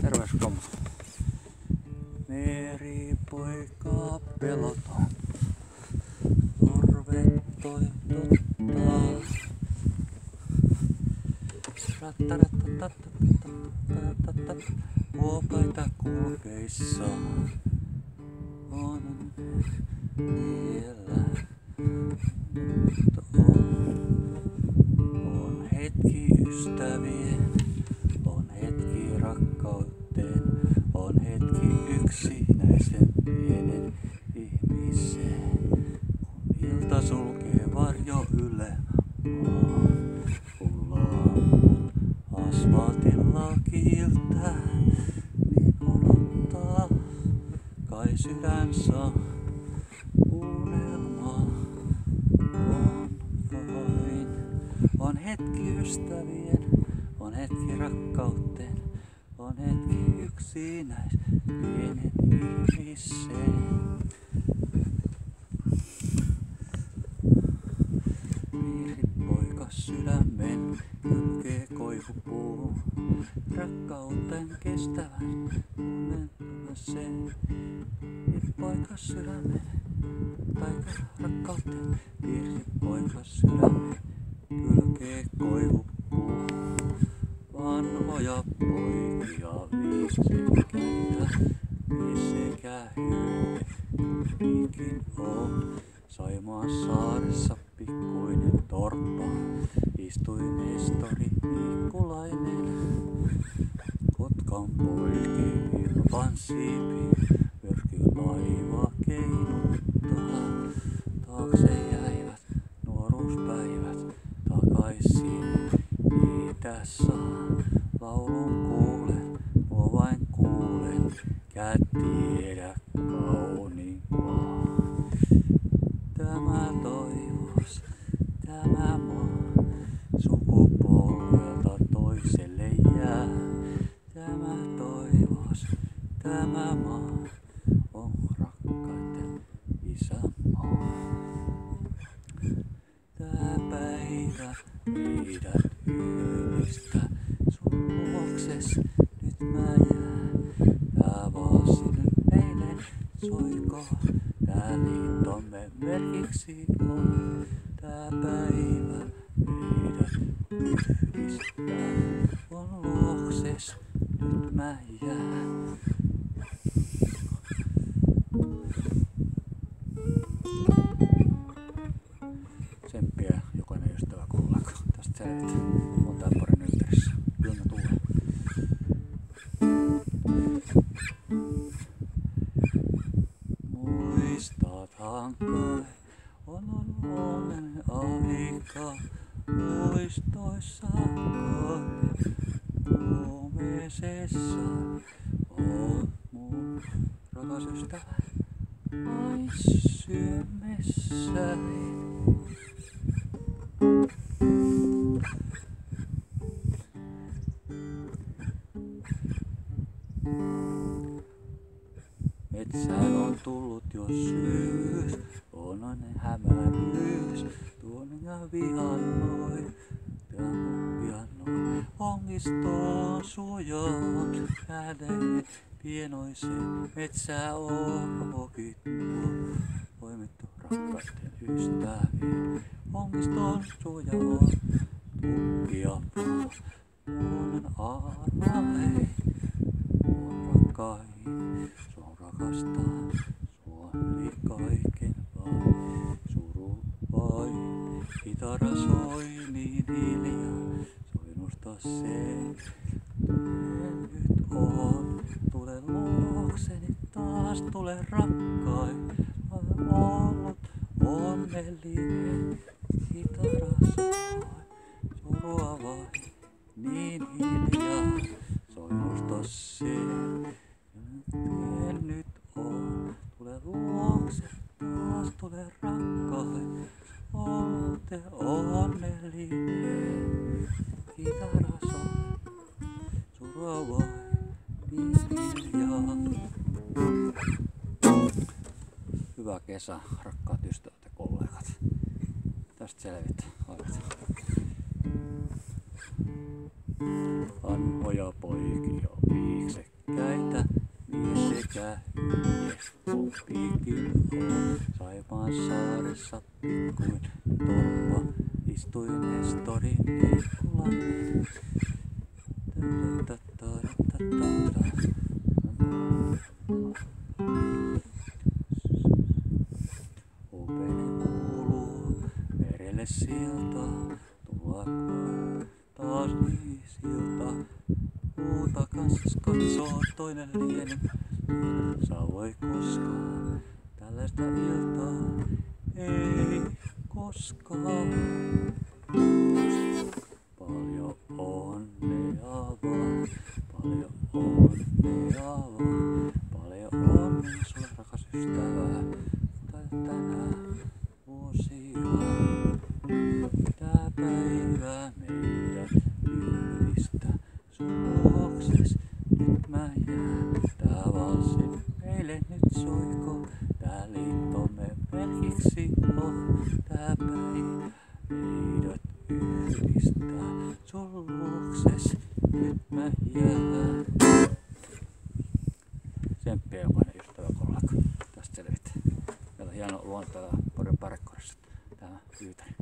Terves Kom. Meripoika peloton. Korvet toitottaa. Rattarattatattatattatatat. Huopaita kulkeissa on vielä. Ystävien, on hetki rakkauteen, on hetki yksinäisen pienen ihmisen. Kun ilta sulkee varjo yle maan, kun lamput asfaltilla kiiltää, niin odottaa kai sydän saa hetki ystävien, on hetki rakkauteen, on hetki yksinäis pienen ihmisen. Piiripoika sydämen kylkee koivupuu. Rakkauteen kestävän tunnen sen. Piiripoika sydämen taika rakkauteen. Piiripoika sydämen koivupuu. Vanhoja poikia viisekkäitä, viisekä hyvinkin on. Saimaan saaressa pikkuinen torppa, istui Nestori Mikkulainen. Kotkan poiki ilman siipi, saa. Laulun kuulen, nuo vain kuulen, kää tiedä. Tämä toivos, tämä maa, sukupolvelta toiselle jää. Tämä toivos, tämä maa on rakkaiden isänmaa. Tää päivä meidät soiko. Tää liittomme merkiksi on. Tää päivä meidät yhdistää. On luokses. Nyt mä jään. Tsemppiä jokainen ystävä kuullaanko. Tästä selvitä. On tää porin ympärissä. Kai, on on aika. Muistoissa kai, kuumeisessa on mun rakas ystävä. Ai syömessäni. Metsään on tullut jo syys, on onnen hämäryys, tuonen ja vihannoi, piannoi. Ongistoon suojoon käden pienoiseen metsää orvokit tuo, poimittu rakkaiden ystäviin. Ongistoon suojoon tukkia puo, tuonen aarnai, on rakkain. Rakastaa, sua yli kaiken vain. Suru vain, kitara soi niin hiljaa. Soinnusta se, nyt on. Tule luokseni taas, tule rakkain. Olen ollut onnellinen, kitara soi. Surua vain, niin hiljaa. Soinnusta se, luokse taas, tule rakkain. Ootte onnellinen, kitara soi, surua vain, niin hiljaa. Hyvää kesää, rakkaat ystävät ja kollegat. Tästä selvitä. Hoidetaan. vanhoja poikia, viiksekkäitä mies sekä mies. Oppikin on Saipaan saaressa pikkuin torppa, istui Nestorin Nikulan. Opene kuuluu merelle silta, tullakoon taas viisilta. Muuta kanssas katsoo toinen lieni, saavoi koskaan tällaista iltaa, ei koskaan. Paljon onnea vaan, paljon onnea vaan, paljon onnea sulle rakas ystävä, tänään vuosia. Soiko, tää liittomme merkiksi on, tää päivä meidät yhdistää sun luokses, nyt mä jään. Tsemppiä jokainen ystävä kollega. Tästä selvitään. Meillä on hieno luonto täällä Porin parkkorissa. Tää Yytäri.